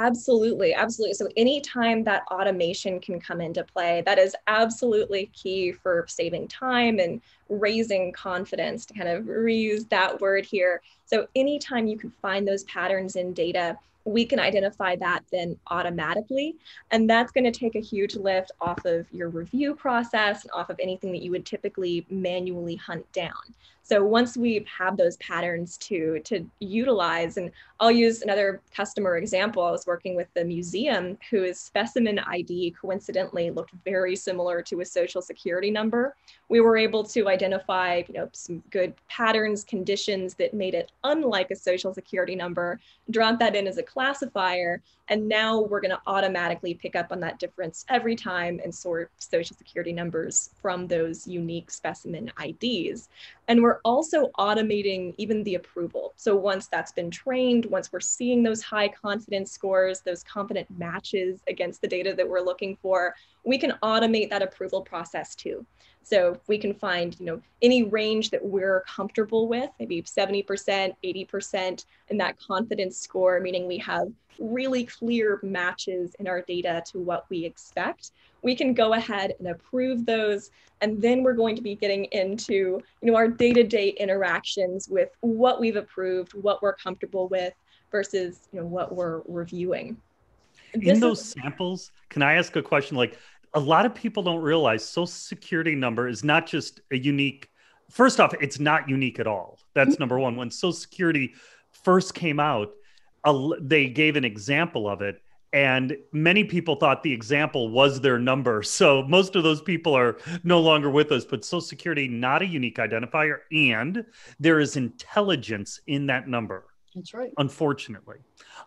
Absolutely, absolutely. So anytime that automation can come into play, that is absolutely key for saving time and raising confidence to kind of reuse that word here. So anytime you can find those patterns in data, we can identify that then automatically. And that's going to take a huge lift off of your review process and off of anything that you would typically manually hunt down. So once we have those patterns to, to utilize, and I'll use another customer example. I was working with the museum whose specimen ID coincidentally looked very similar to a social security number. We were able to identify you know, some good patterns, conditions that made it unlike a social security number, drop that in as a classifier, and now we're going to automatically pick up on that difference every time and sort social security numbers from those unique specimen IDs. And we're also automating even the approval. So once that's been trained, once we're seeing those high confidence scores, those confident matches against the data that we're looking for, we can automate that approval process too. So we can find, you know, any range that we're comfortable with, maybe 70%, 80%, and that confidence score, meaning we have really clear matches in our data to what we expect. We can go ahead and approve those. And then we're going to be getting into, you know, our day-to-day interactions with what we've approved, what we're comfortable with versus, you know, what we're reviewing. This in those samples, can I ask a question? Like a lot of people don't realize social security number is not just a unique first off it's not unique at all. That's mm-hmm. number one. When social security first came out a, they gave an example of it and many people thought the example was their number. So most of those people are no longer with us but social security not a unique identifier and there is intelligence in that number that's right. unfortunately.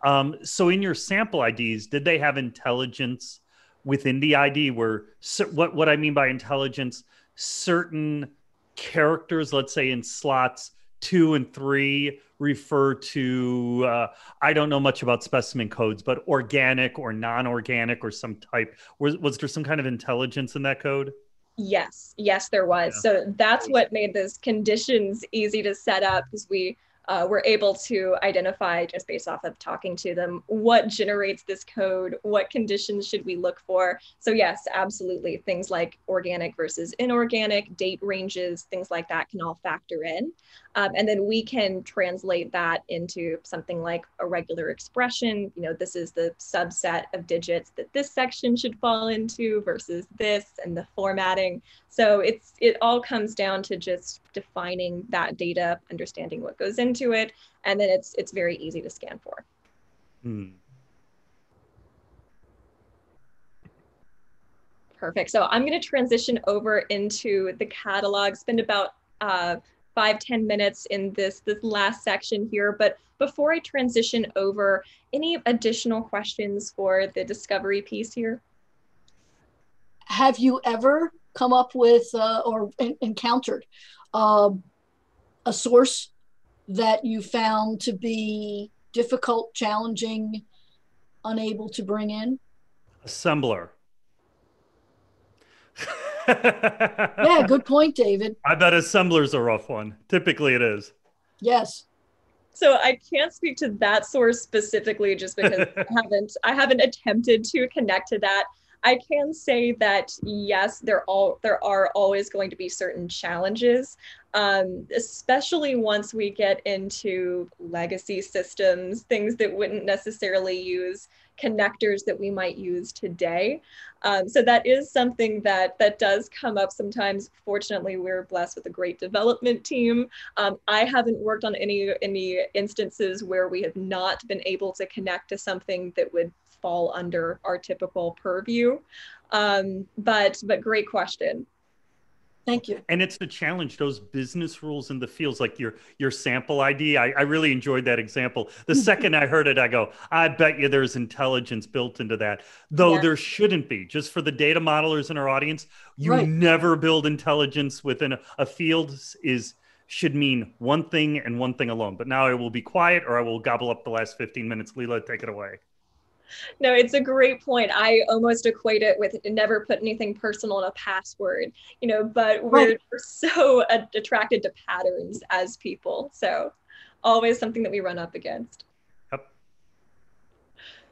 Um, so in your sample ids did they have intelligence within the ID where what what I mean by intelligence, certain characters, let's say in slots two and three, refer to uh, I don't know much about specimen codes, but organic or non-organic or some type. Was was there some kind of intelligence in that code? Yes, yes, there was. Yeah. So that's what made those conditions easy to set up because we uh, we're able to identify just based off of talking to them what generates this code, what conditions should we look for. So yes, absolutely, things like organic versus inorganic, date ranges, things like that can all factor in. Um, and then we can translate that into something like a regular expression. You know, this is the subset of digits that this section should fall into versus this and the formatting. So it's it all comes down to just defining that data, understanding what goes into it, and then it's it's very easy to scan for. Hmm. Perfect. So I'm going to transition over into the catalog, spend about uh, five ten minutes in this, this last section here. But before I transition over, any additional questions for the discovery piece here? Have you ever come up with uh, or in- encountered uh, a source that you found to be difficult, challenging, unable to bring in? Assembler. yeah, good point, David. I bet assembler's a rough one. Typically, it is. Yes. So I can't speak to that source specifically, just because I haven't I haven't attempted to connect to that. I can say that yes, there all there are always going to be certain challenges, um, especially once we get into legacy systems, things that wouldn't necessarily use connectors that we might use today. Um, so that is something that that does come up sometimes. Fortunately, we're blessed with a great development team. Um, I haven't worked on any any instances where we have not been able to connect to something that would fall under our typical purview. Um, but but great question. Thank you. And it's to challenge those business rules in the fields, like your your sample ID. I, I really enjoyed that example. The second I heard it, I go, I bet you there's intelligence built into that. Though there shouldn't be. Just for the data modelers in our audience, you right. never build intelligence within a, a field is should mean one thing and one thing alone. But now I will be quiet or I will gobble up the last 15 minutes. Leela, take it away no, it's a great point. I almost equate it with never put anything personal in a password, you know, but we're, right. we're so attracted to patterns as people. So always something that we run up against. Yep.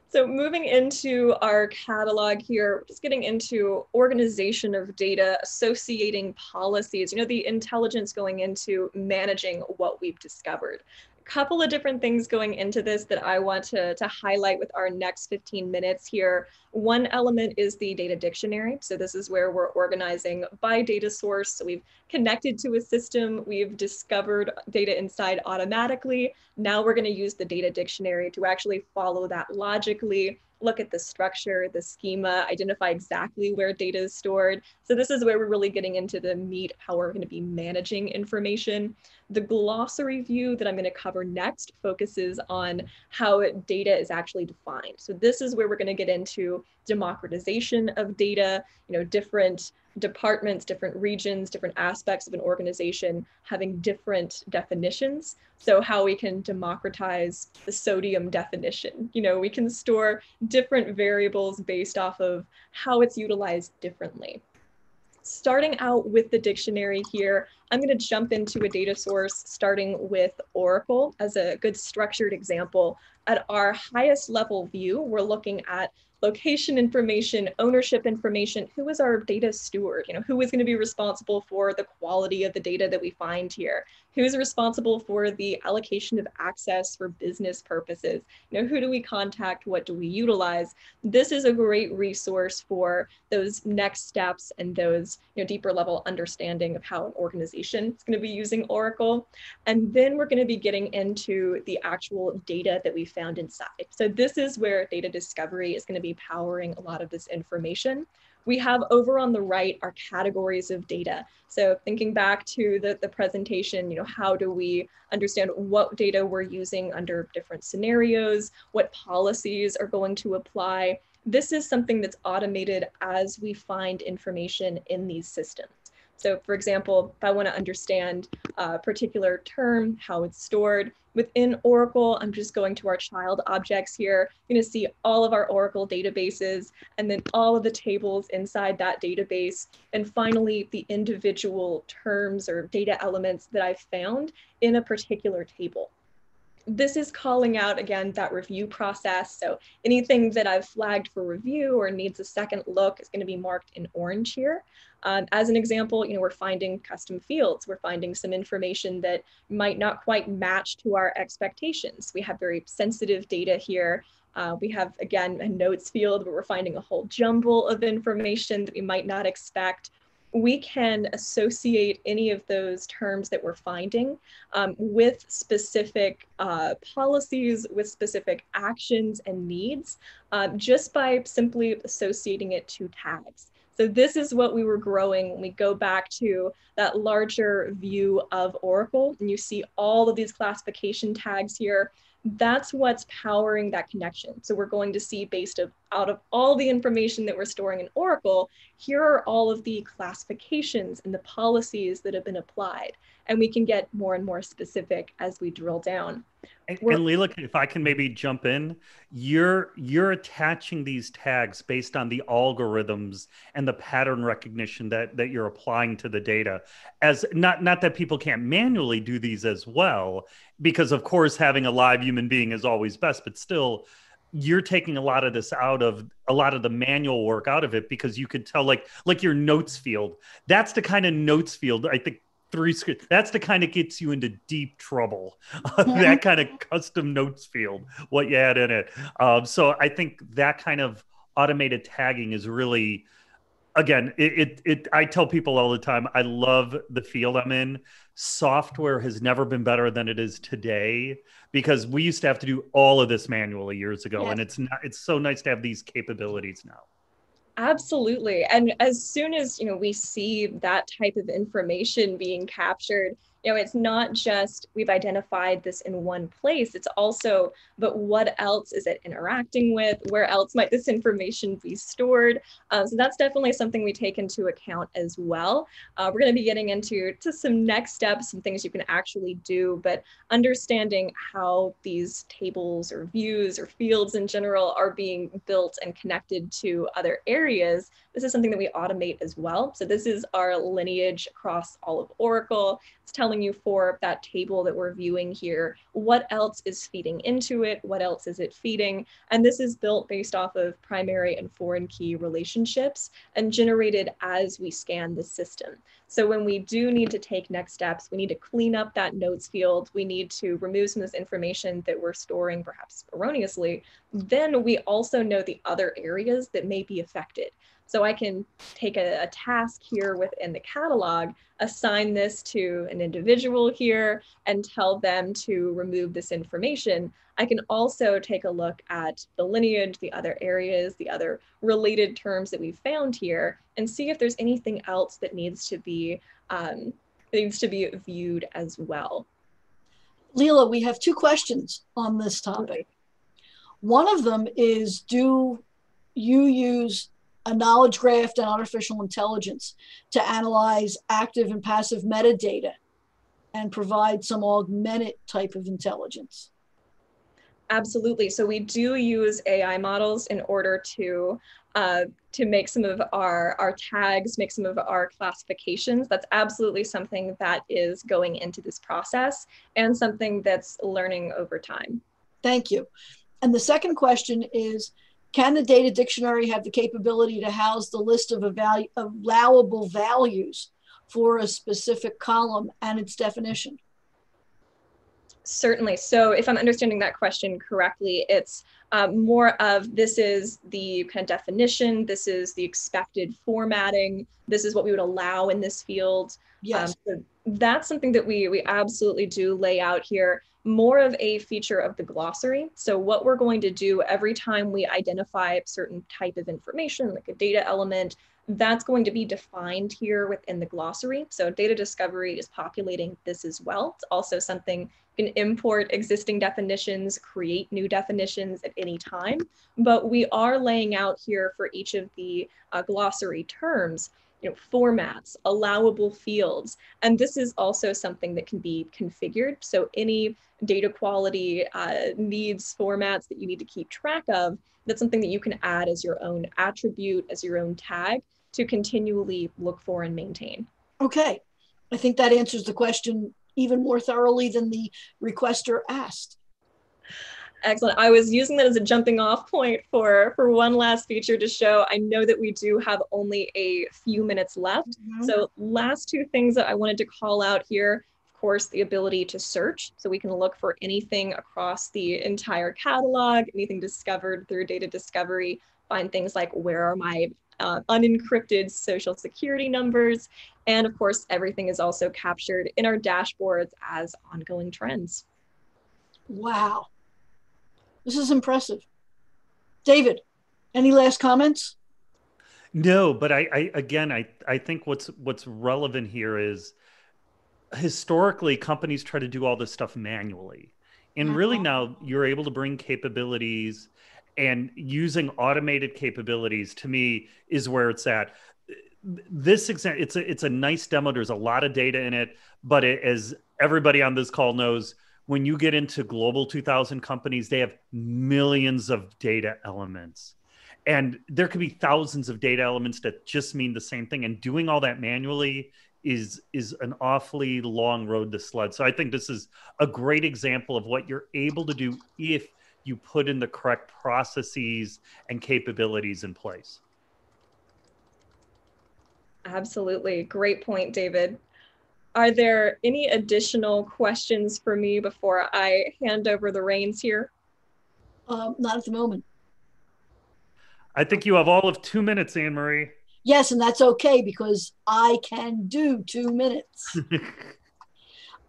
So moving into our catalog here, just getting into organization of data, associating policies, you know, the intelligence going into managing what we've discovered couple of different things going into this that I want to, to highlight with our next 15 minutes here. One element is the data dictionary. So this is where we're organizing by data source. So we've connected to a system, we've discovered data inside automatically. Now we're gonna use the data dictionary to actually follow that logically look at the structure, the schema, identify exactly where data is stored. So this is where we're really getting into the meat how we're going to be managing information. The glossary view that I'm going to cover next focuses on how data is actually defined. So this is where we're going to get into democratization of data, you know, different departments, different regions, different aspects of an organization having different definitions. So how we can democratize the sodium definition. You know, we can store different variables based off of how it's utilized differently. Starting out with the dictionary here, I'm going to jump into a data source starting with Oracle as a good structured example. At our highest level view, we're looking at location information, ownership information, who is our data steward? You know, who is going to be responsible for the quality of the data that we find here? Who is responsible for the allocation of access for business purposes? You know, who do we contact? What do we utilize? This is a great resource for those next steps and those you know, deeper level understanding of how an organization is going to be using Oracle. And then we're going to be getting into the actual data that we found inside. So this is where data discovery is going to be powering a lot of this information. We have over on the right our categories of data. So thinking back to the, the presentation, you know, how do we understand what data we're using under different scenarios, what policies are going to apply, this is something that's automated as we find information in these systems. So for example, if I want to understand a particular term, how it's stored within Oracle, I'm just going to our child objects here. You're to see all of our Oracle databases and then all of the tables inside that database. And finally, the individual terms or data elements that I've found in a particular table this is calling out again that review process. So anything that I've flagged for review or needs a second look is going to be marked in orange here. Um, as an example, you know, we're finding custom fields. We're finding some information that might not quite match to our expectations. We have very sensitive data here. Uh, we have, again, a notes field where we're finding a whole jumble of information that we might not expect we can associate any of those terms that we're finding um, with specific uh, policies, with specific actions and needs, uh, just by simply associating it to tags. So this is what we were growing when we go back to that larger view of Oracle and you see all of these classification tags here. That's what's powering that connection. So we're going to see based of, out of all the information that we're storing in Oracle, here are all of the classifications and the policies that have been applied. And we can get more and more specific as we drill down. And, and Leela, if I can maybe jump in, you're you're attaching these tags based on the algorithms and the pattern recognition that that you're applying to the data. As not not that people can't manually do these as well, because of course having a live human being is always best, but still you're taking a lot of this out of a lot of the manual work out of it because you could tell like like your notes field that's the kind of notes field i think three screen. That's the kind of gets you into deep trouble. that kind of custom notes field, what you add in it. Um, so I think that kind of automated tagging is really, again, it, it, it. I tell people all the time, I love the field I'm in. Software has never been better than it is today because we used to have to do all of this manually years ago, yes. and it's not. It's so nice to have these capabilities now. Absolutely. And as soon as, you know, we see that type of information being captured, you know it's not just we've identified this in one place it's also but what else is it interacting with? Where else might this information be stored? Um, so that's definitely something we take into account as well. Uh, we're going to be getting into to some next steps some things you can actually do but understanding how these tables or views or fields in general are being built and connected to other areas this is something that we automate as well. So this is our lineage across all of oracle. It's telling you for that table that we're viewing here, what else is feeding into it, what else is it feeding. And this is built based off of primary and foreign key relationships and generated as we scan the system. So when we do need to take next steps, we need to clean up that notes field. We need to remove some of this information that we're storing perhaps erroneously. Then we also know the other areas that may be affected. So I can take a, a, task here within the catalog, assign this to an individual here and tell them to remove this information. I can also take a look at the lineage, the other areas, the other related terms that we've found here and see if there's anything else that needs to be um, needs to be viewed as well. Leela, we have two questions on this topic. One of them is do you use a knowledge graph and artificial intelligence to analyze active and passive metadata and provide some augmented type of intelligence. Absolutely. So we do use AI models in order to uh, to make some of our our tags, make some of our classifications. That's absolutely something that is going into this process and something that's learning over time. Thank you. And the second question is can the data dictionary have the capability to house the list of allowable values for a specific column and its definition? Certainly. So, if I'm understanding that question correctly, it's um, more of this is the kind of definition, this is the expected formatting, this is what we would allow in this field. Yes. Um, so that's something that we we absolutely do lay out here more of a feature of the glossary. So what we're going to do every time we identify a certain type of information, like a data element, that's going to be defined here within the glossary. So data discovery is populating this as well. It's also something you can import existing definitions, create new definitions at any time, but we are laying out here for each of the uh, glossary terms, you know, formats, allowable fields, and this is also something that can be configured. So any data quality uh, needs formats that you need to keep track of, that's something that you can add as your own attribute, as your own tag to continually look for and maintain. Okay, I think that answers the question even more thoroughly than the requester asked. Excellent. I was using that as a jumping off point for, for one last feature to show. I know that we do have only a few minutes left. Mm-hmm. So last two things that I wanted to call out here, of course, the ability to search. So we can look for anything across the entire catalog, anything discovered through data discovery, find things like where are my uh, unencrypted social security numbers. And of course, everything is also captured in our dashboards as ongoing trends. Wow. This is impressive. David, any last comments? No, but I, I again, I, I think what's what's relevant here is historically companies try to do all this stuff manually. And really now you're able to bring capabilities and using automated capabilities to me is where it's at this example it's a it's a nice demo there's a lot of data in it but it, as everybody on this call knows when you get into global 2000 companies they have millions of data elements and there could be thousands of data elements that just mean the same thing and doing all that manually is is an awfully long road to sled so i think this is a great example of what you're able to do if you put in the correct processes and capabilities in place. Absolutely. Great point, David. Are there any additional questions for me before I hand over the reins here? Um, not at the moment. I think you have all of two minutes, Anne Marie. Yes, and that's okay because I can do two minutes.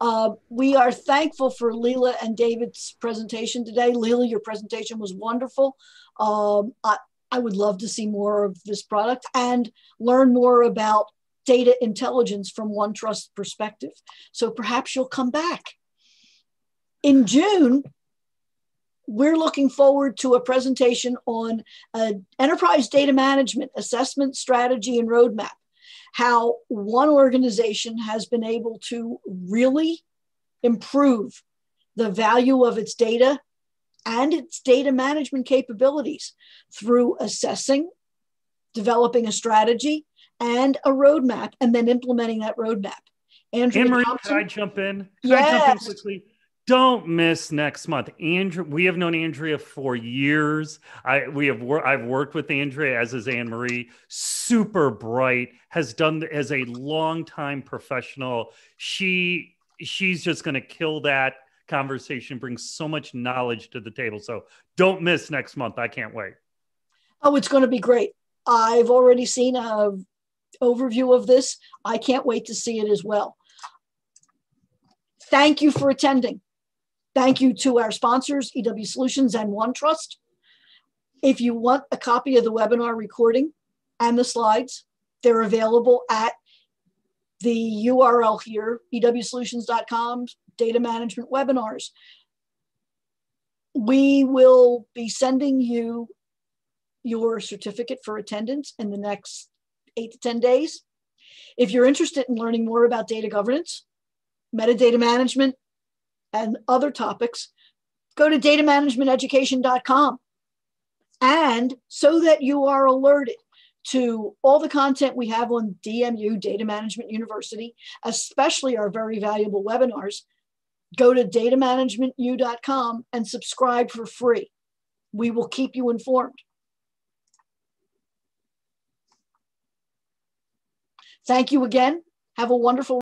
Uh, we are thankful for Leela and David's presentation today. Leela, your presentation was wonderful. Um, I, I would love to see more of this product and learn more about data intelligence from OneTrust perspective. So perhaps you'll come back. In June, we're looking forward to a presentation on enterprise data management assessment strategy and roadmap how one organization has been able to really improve the value of its data and its data management capabilities through assessing, developing a strategy and a roadmap, and then implementing that roadmap. Andrew, Anne-Marie, can I jump in? Can yes. I jump in quickly? don't miss next month. Andrew, we have known Andrea for years. I we have wor- I've worked with Andrea as is Anne Marie. Super bright, has done as a long time professional. She she's just going to kill that conversation. Brings so much knowledge to the table. So don't miss next month. I can't wait. Oh, it's going to be great. I've already seen a overview of this. I can't wait to see it as well. Thank you for attending. Thank you to our sponsors, EW Solutions and OneTrust. If you want a copy of the webinar recording and the slides, they're available at the URL here, ewsolutions.com, data management webinars. We will be sending you your certificate for attendance in the next eight to 10 days. If you're interested in learning more about data governance, metadata management, and other topics, go to datamanagementeducation.com. And so that you are alerted to all the content we have on DMU, Data Management University, especially our very valuable webinars, go to datamanagementu.com and subscribe for free. We will keep you informed. Thank you again. Have a wonderful